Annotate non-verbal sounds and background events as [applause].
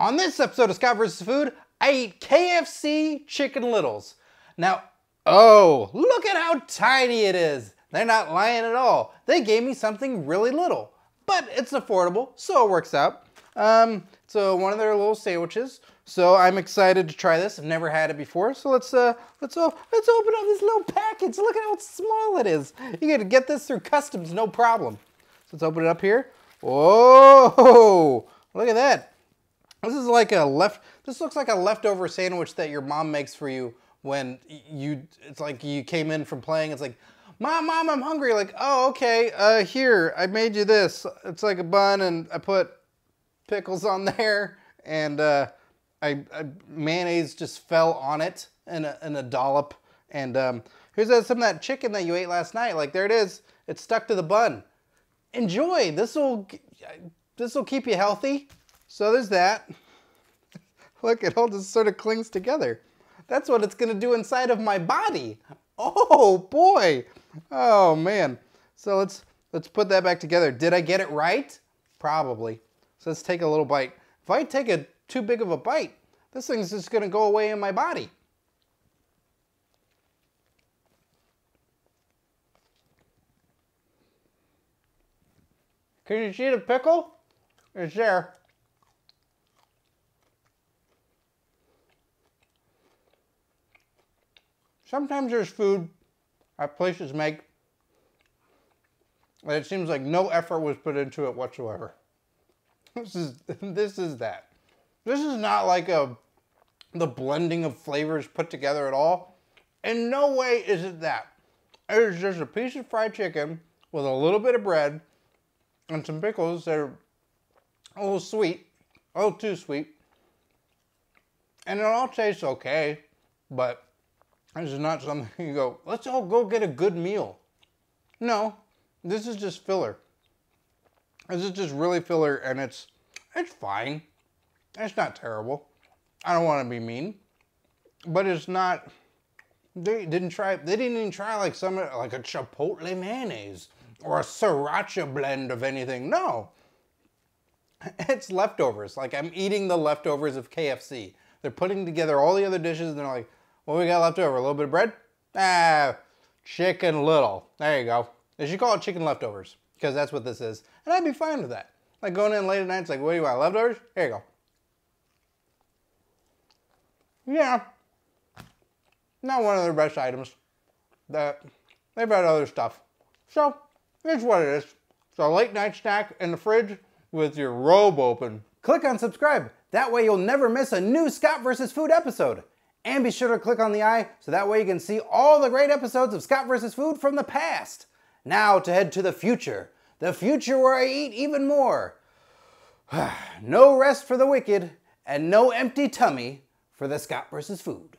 On this episode of Scott vs. Food, I eat KFC Chicken Littles. Now, oh, look at how tiny it is. They're not lying at all. They gave me something really little, but it's affordable, so it works out. Um, so one of their little sandwiches. So I'm excited to try this. I've never had it before. So let's uh, let's uh, let's open up this little package. Look at how small it is. You can get this through customs, no problem. So let's open it up here. Whoa! Look at that. This is like a left, this looks like a leftover sandwich that your mom makes for you when you, it's like you came in from playing, it's like, Mom, Mom, I'm hungry. Like, oh, okay, uh, here, I made you this. It's like a bun and I put pickles on [laughs] there and uh, I, I, mayonnaise just fell on it in a, in a dollop. And um, here's some of that chicken that you ate last night. Like, there it is. It's stuck to the bun. Enjoy. This will this will keep you healthy. So there's that. [laughs] Look, it all just sort of clings together. That's what it's gonna do inside of my body. Oh boy. Oh man. So let's let's put that back together. Did I get it right? Probably. So let's take a little bite. If I take a too big of a bite, this thing's just gonna go away in my body. Can you see the pickle? It's there. Sometimes there's food that places make and it seems like no effort was put into it whatsoever. [laughs] This is [laughs] this is that. This is not like a the blending of flavors put together at all. In no way is it that. It is just a piece of fried chicken with a little bit of bread and some pickles that are a little sweet, a little too sweet. And it all tastes okay, but this is not something [laughs] you go, let's all go get a good meal. No, this is just filler. This is just really filler and it's it's fine. It's not terrible. I don't want to be mean. But it's not they didn't try they didn't even try like some like a chipotle mayonnaise or a sriracha blend of anything. No. [laughs] It's leftovers. Like I'm eating the leftovers of KFC. They're putting together all the other dishes and they're like, what we got left over? A little bit of bread? Ah, chicken little. There you go. They should call it chicken leftovers because that's what this is. And I'd be fine with that. Like going in late at night, it's like, what do you want, leftovers? Here you go. Yeah, not one of their best items. That they've had other stuff. So, here's what it is. It's a late night snack in the fridge with your robe open. Click on subscribe. That way you'll never miss a new Scott vs. Food episode. And be sure to click on the eye so that way you can see all the great episodes of Scott vs. Food from the past. Now to head to the future. The future where I eat even more. [sighs] no rest for the wicked and no empty tummy for the Scott vs. Food.